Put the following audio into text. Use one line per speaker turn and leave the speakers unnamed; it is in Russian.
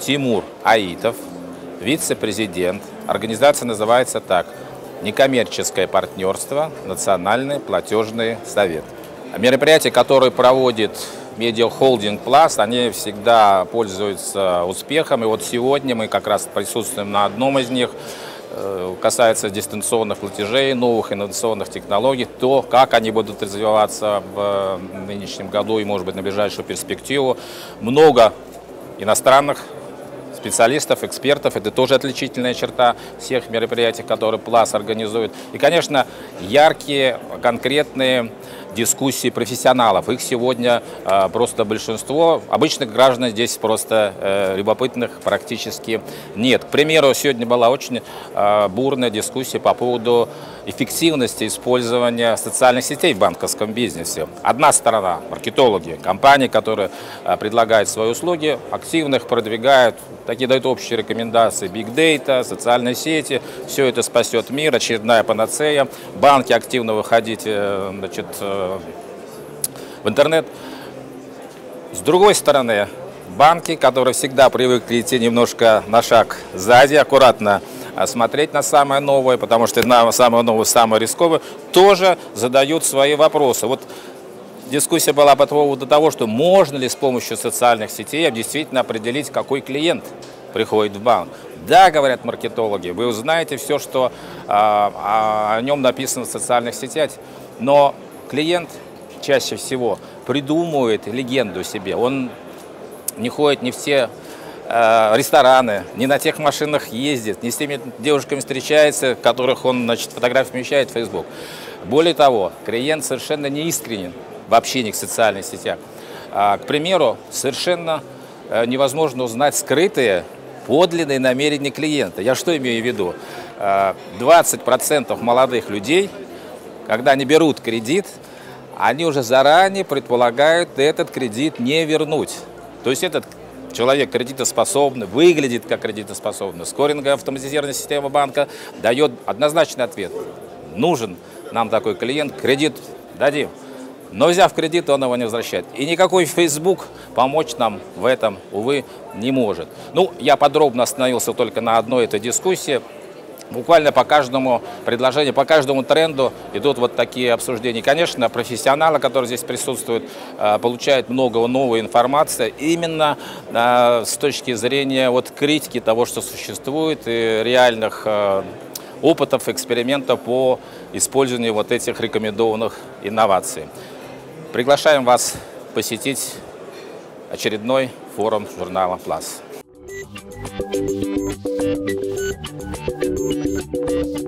Тимур Аитов, вице-президент. Организация называется так – Некоммерческое партнерство «Национальный платежный совет». Мероприятия, которые проводит медиахолдинг Plus, они всегда пользуются успехом. И вот сегодня мы как раз присутствуем на одном из них, касается дистанционных платежей, новых инновационных технологий, то, как они будут развиваться в нынешнем году и, может быть, на ближайшую перспективу. Много иностранных специалистов, экспертов. Это тоже отличительная черта всех мероприятий, которые ПЛАС организует. И, конечно, яркие, конкретные дискуссии профессионалов. Их сегодня э, просто большинство. Обычных граждан здесь просто э, любопытных практически нет. К примеру, сегодня была очень э, бурная дискуссия по поводу эффективности использования социальных сетей в банковском бизнесе. Одна сторона – маркетологи, компании, которые э, предлагают свои услуги, активно их продвигают, такие дают общие рекомендации. Big Data, социальные сети, все это спасет мир, очередная панацея. Банки активно выходить э, значит, э, в интернет. С другой стороны, банки, которые всегда привыкли идти немножко на шаг сзади, аккуратно смотреть на самое новое, потому что на самое новое, самое рисковое, тоже задают свои вопросы. Вот дискуссия была по поводу того, что можно ли с помощью социальных сетей действительно определить, какой клиент приходит в банк. Да, говорят маркетологи, вы узнаете все, что а, о нем написано в социальных сетях, но клиент чаще всего придумывает легенду себе. Он не ходит не все рестораны, не на тех машинах ездит, не с теми девушками встречается, которых он значит, фотографии помещает в Facebook. Более того, клиент совершенно не искренен в общении в социальных сетях. А, к примеру, совершенно э, невозможно узнать скрытые подлинные намерения клиента. Я что имею в виду? 20% э, молодых людей, когда они берут кредит, они уже заранее предполагают этот кредит не вернуть. То есть этот человек кредитоспособный, выглядит как кредитоспособный. Скоринговая автоматизированная система банка дает однозначный ответ. Нужен нам такой клиент, кредит дадим. Но взяв кредит, он его не возвращает. И никакой Facebook помочь нам в этом, увы, не может. Ну, я подробно остановился только на одной этой дискуссии. Буквально по каждому предложению, по каждому тренду идут вот такие обсуждения. Конечно, профессионалы, которые здесь присутствуют, э, получают много новой информации именно э, с точки зрения вот критики того, что существует, и реальных э, опытов, экспериментов по использованию вот этих рекомендованных инноваций. Приглашаем вас посетить очередной форум журнала «Плас». Thank you. Thank you.